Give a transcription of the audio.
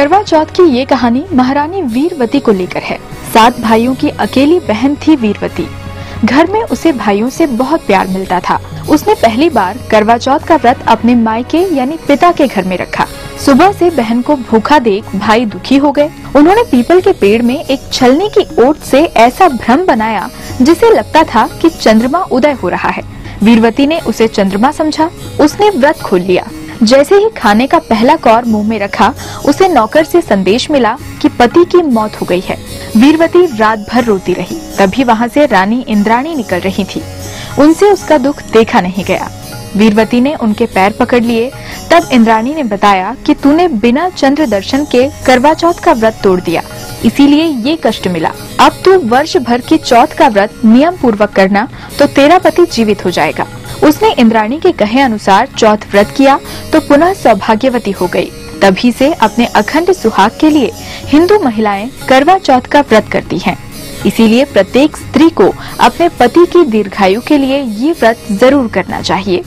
करवा चौथ की ये कहानी महारानी वीरवती को लेकर है। सात भाइयों की अकेली बहन थी वीरवती। घर में उसे भाइयों से बहुत प्यार मिलता था। उसने पहली बार करवा चौथ का व्रत अपने मायके यानी पिता के घर में रखा। सुबह से बहन को भूखा देख भाई दुखी हो गए। उन्होंने पीपल के पेड़ में एक छलनी की ओट से ऐसा भ्रम बनाया, जिसे लगता था कि चंद्रमा उदय हो रहा है। वीरवती ने उसे चंद्रमा समझा। उसने व्रत खोल लिया। जैसे ही खाने का पहला कौर मुँह में रखा, उसे नौकर से संदेश मिला कि पति की मौत हो गई है। वीरवती रात भर रोती रही। तभी वहाँ से रानी इंद्राणी निकल रही थी। उनसे उसका दुख देखा नहीं गया। वीरवती ने उनके पैर पकड़ लिए। तब इंद्राणी ने बताया कि तूने बिना चंद्र दर्शन के करवा चौथ का व्रत तोड़ दिया। इसीलिए ये कष्ट मिला। अब तू वर्ष भर की चौथ का व्रत नियम पूर्वक करना तो तेरा पति जीवित हो जाएगा। उसने इंद्राणी के कहे अनुसार चौथ व्रत किया तो पुनः सौभाग्यवती हो गई तभी से अपने अखंड सुहाग के लिए हिंदू महिलाएँ करवा चौथ का व्रत करती हैं। इसीलिए प्रत्येक स्त्री को अपने पति की दीर्घायु के लिए ये व्रत ज़रूर करना चाहिए